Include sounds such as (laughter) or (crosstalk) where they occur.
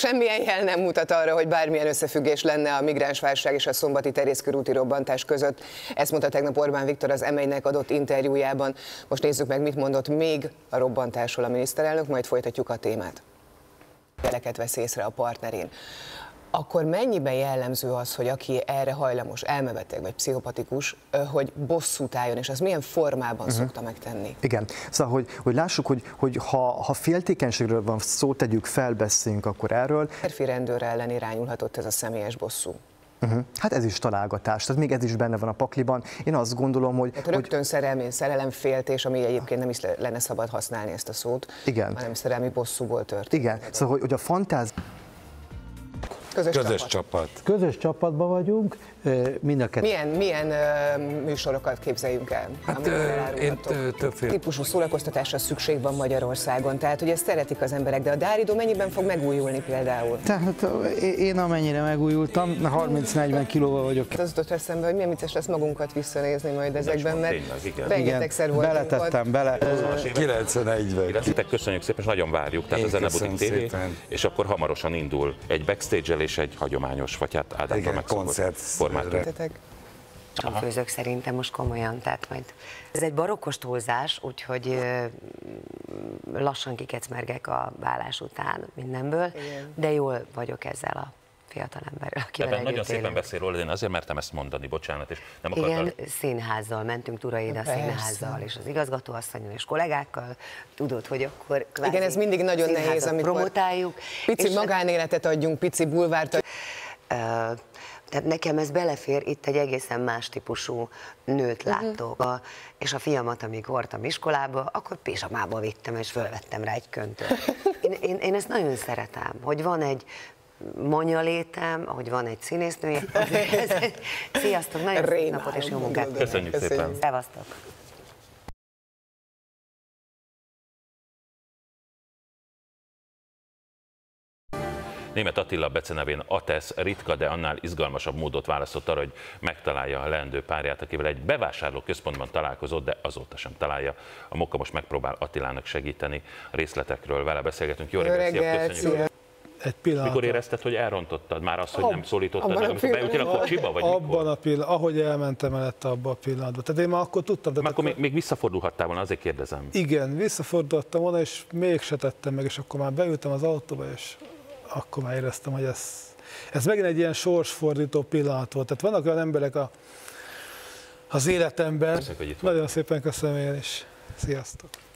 Semmilyen jel nem mutat arra, hogy bármilyen összefüggés lenne a migránsválság és a szombati terészkörúti robbantás között. Ezt mondta tegnap Orbán Viktor az m adott interjújában. Most nézzük meg, mit mondott még a robbantásról a miniszterelnök, majd folytatjuk a témát. Jeleket vesz észre a partnerén akkor mennyiben jellemző az, hogy aki erre hajlamos, elmebeteg vagy pszichopatikus, hogy bosszút álljon, és az milyen formában uh-huh. szokta megtenni? Igen, szóval, hogy, hogy lássuk, hogy, hogy ha, ha féltékenységről van szó, tegyük fel, beszéljünk akkor erről. Férfi rendőr ellen irányulhatott ez a személyes bosszú. Uh-huh. Hát ez is találgatás, tehát még ez is benne van a pakliban. Én azt gondolom, hogy... Hát rögtön hogy... szerelmi, szerelemféltés, ami egyébként nem is lenne szabad használni ezt a szót, Igen. hanem szerelmi bosszúból történt. Igen, szóval hogy, hogy a fantáz... Közös, Közös csapat. csapat. Közös csapatban vagyunk, mind a kettő. Milyen, milyen műsorokat képzeljünk el? Hát én többféle. Típusú szórakoztatásra szükség van Magyarországon, tehát hogy ezt szeretik az emberek, de a Dáridó mennyiben fog megújulni például? Tehát én amennyire megújultam, 30-40 kilóval vagyok. Az jutott eszembe, hogy milyen vicces lesz magunkat visszanézni majd ezekben, mert rengetegszer voltunk Beletettem bele. 91-ben. Köszönjük szépen, és nagyon várjuk, tehát ez a Nebutik TV, és akkor hamarosan indul egy backstage és egy hagyományos, vagy hát Ádámtól megszokott formát. főzök szerintem most komolyan, tehát majd ez egy barokkos túlzás, úgyhogy lassan kikecmergek a vállás után mindenből, Igen. de jól vagyok ezzel a fiatal emberrel, akivel Ebben nagyon szépen beszél róla, én azért mertem ezt mondani, bocsánat, és nem akartam. Igen, színházzal, mentünk Turaida színházzal, és az igazgatóasszonyon és kollégákkal, tudod, hogy akkor Igen, ez mindig nagyon nehéz, amikor promotáljuk. Pici magánéletet adjunk, pici bulvárt. Uh, tehát nekem ez belefér, itt egy egészen más típusú nőt mhm. láttok. Uh-huh. A, és a fiamat, amíg voltam iskolába, akkor pizsamába vittem, és fölvettem rá egy köntöt. (laughs) Én, én, én ezt nagyon szeretem, hogy van egy Monya létem, ahogy van egy színésznője. (laughs) Sziasztok, nagyon szép napot és jó munkát. Köszönjük szépen. Szevasztok. Német Attila becenevén Atesz ritka, de annál izgalmasabb módot választott arra, hogy megtalálja a leendő párját, akivel egy bevásárló központban találkozott, de azóta sem találja. A Mokka most megpróbál Attilának segíteni. A részletekről vele beszélgetünk. Jó reggelt, szia, köszönjük egy pillanat. Mikor érezted, hogy elrontottad már azt, hogy Ab, nem szólítottad meg, amikor beültél a kocsiba, vagy Abban mikor? a pillanatban, ahogy elmentem mellette abban a pillanatban. Tehát én már akkor tudtam. De akkor, akkor még, még visszafordulhattál volna, azért kérdezem. Igen, visszafordultam volna, és még se tettem meg, és akkor már beültem az autóba, és akkor már éreztem, hogy ez, ez megint egy ilyen sorsfordító pillanat volt. Tehát vannak olyan emberek a, az életemben. Köszönjük, hogy itt Nagyon szépen köszönöm én is. Sziasztok!